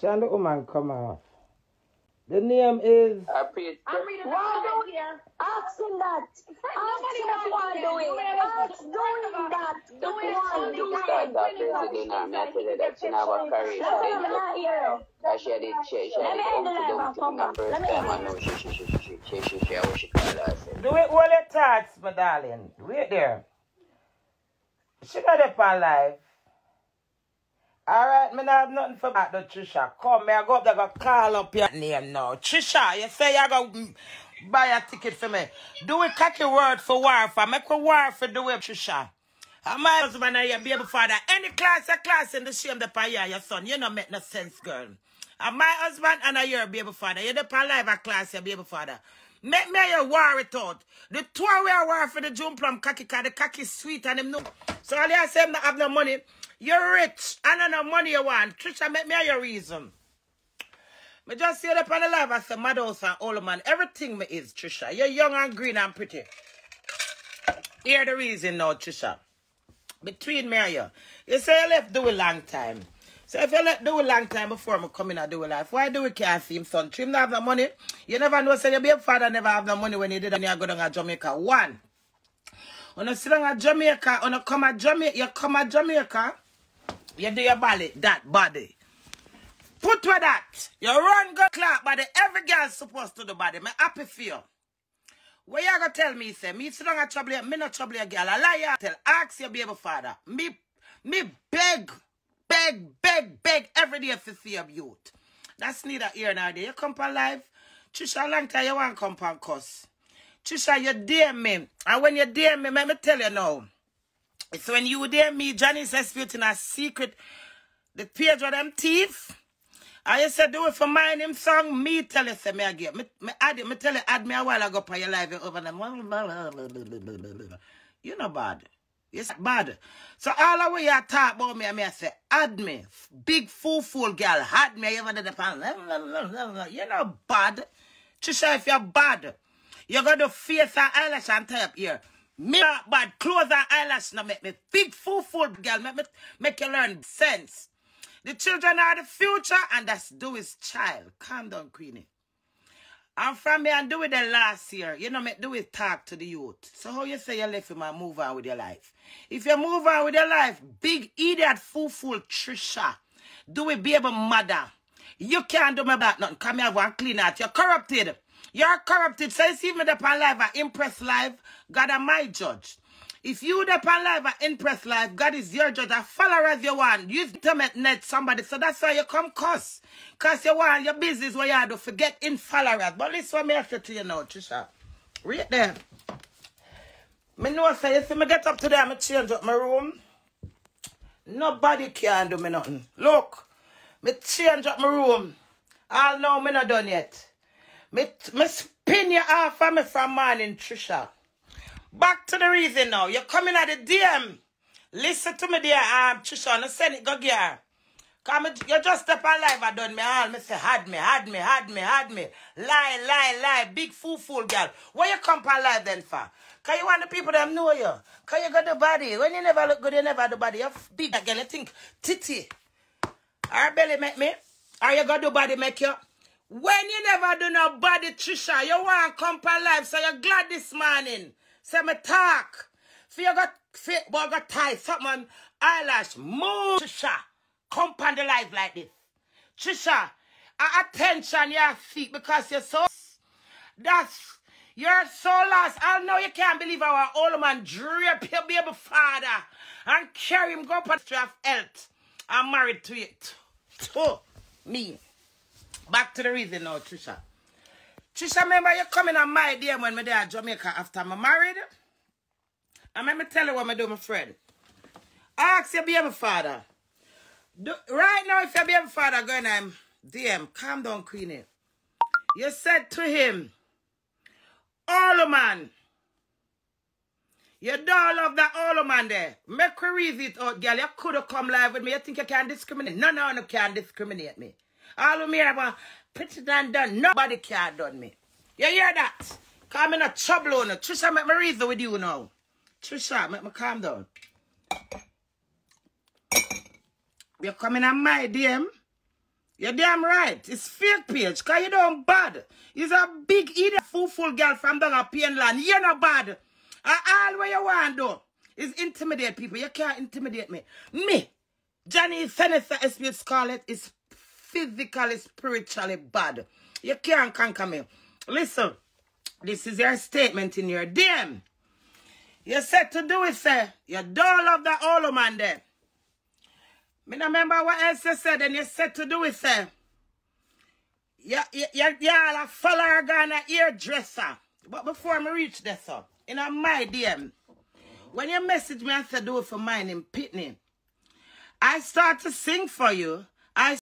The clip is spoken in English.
Can the oh woman come off? The name is. I appreciate. I'm reading the Asking here. Ask him that. Ask him that Waldo. Ask doing that. Doing that. Doing that. Doing that. Doing that. She never carried. That she did. She she did. Come to the first time. I know she she she she she she she. I wish she could have Do it all your thoughts, my darling. Wait there. She got up her life. Alright, me not have nothing for that though, Trisha. Come, me I go up there, go call up your name now. Trisha, you say you go buy a ticket for me. Do it cocky word for war for. Make a war for do it, Trisha. And my husband and your baby father, any class a class in the shame the you, your son, you don't make no sense, girl. And my husband and your baby father, you're the live a class, your baby father. Make me war it out. The two we are war for the June plum cocky, cause the cocky sweet and him no. So all you say not have no money. You're rich and I no money you want. Trisha, make me your reason. Me just see it up on the live, I say, Madhouse and old man, everything me is, Trisha. You're young and green and pretty. Hear the reason now, Trisha between me and you. You say you left do a long time. So if you left do a long time before me come in and do a life, why do we can't see him son? Trim not have no money. You never know, say your baby father never have no money when he did and you go down to Jamaica. One. When you sit down Jamaica, when you come at Jamaica, you come at Jamaica, you do your body, that body. Put with that. You run good clap body. Every girl supposed to do body. Me happy for you. What you gonna tell me, say? Me sit down at trouble, me not trouble a girl. I lie tell. Ask your baby father. Me, me beg, beg, beg, beg every day for see your youth. That's neither here nor there. You come for life. Trisha, long time you want come for cuss. Trisha, you dare me. And when you dare me, let me tell you now. It's when you dare me, Johnny says in a secret, the page of them thief. I said do it for mine him song. Me tell you say me again. Me, me add it, me tell you add me a while ago for your live over them. You know bad. Yes, bad. So all the way you talk about me, I mean, I say, add me. Big fool fool girl, add me. You ever did the pan. You know bad. Trisha, if you're bad, you got to face and eyelash and tie up here. Me not bad. Close and eyelash now make me. Big fool fool girl, make me make you learn sense. The children are the future, and that's do his child. Calm down, Queenie. And from me and do it the last year, you know, me Dwey talk to the youth. So how you say you left him and move on with your life? If you move on with your life, big idiot, fool, fool, Trisha, do it baby mother. You can't do me back nothing. Come here and clean out. You're corrupted. You're corrupted. So you see me up on live, I impress live. God am my judge. If you on live, I impress live. God is your judge. I follow as you want. You to make net somebody. So that's why you come cuss. Cause you want your business where you do forget in followers. But listen what me have to tell you now, Trisha. Read there. Me know say you see me get up today, I'm change up my room. Nobody can do me nothing. Look, me change up my room. All know me not done yet. Me, me spin you off of me from morning, Trisha. Back to the reason now. You're coming at the DM. Listen to me there, um, Trisha. No send it, go here. Come, you just step on live, I done me all. Me say, had me, had me, had me, had me. Lie, lie, lie. Big fool, fool girl. Where you come on live then for? Cause you want the people that know you. Cause you got the body. When you never look good, you never the body. You're big girl. You think, titty. Our belly make me. Or you got the body make you. When you never do no body, Trisha, you want to come on live, so you're glad this morning. Say me talk. For you got fit, but got tie, something eyelash, move, Trisha. Come on the live like this. Trisha, attention your feet because you're so that's you're so lost. I know you can't believe our old man drape your baby father and carry him go up on the of health. I'm married to it. To me. Back to the reason now, Trisha. Trisha, remember you coming on my DM when me there at Jamaica after I'm married? And let me tell you what I do, my friend. Ask your baby father. Do, right now, if your baby father going on DM, calm down, Queenie. You said to him, all man, you don't love that all man there. Make me read it out, girl. You could have come live with me. You think you can discriminate? No, no, no, can discriminate me. All of me pretty than done. Nobody can done me. You hear that? Cause I'm in a trouble it. Trisha, make me reason with you now. Trisha, make me calm down. You're coming on my DM. You're damn right. It's fake page. Cause you don't bad. He's a big idiot fool girl from down a Painland. You're not bad. And all what you want do is intimidate people. You can't intimidate me. Me, Johnny Senator SP Scarlett is physically, spiritually bad. You can't conquer me. Listen, this is your statement in your DM. You said to do it, sir. You don't love that old man there. Me remember what else you said, and you said to do it, sir. Yeah, yeah, yeah, yeah, a follower gonna hairdresser. But before me reach this up, in my DM, when you message me and say do it for mine in Pitney, I start to sing for you. I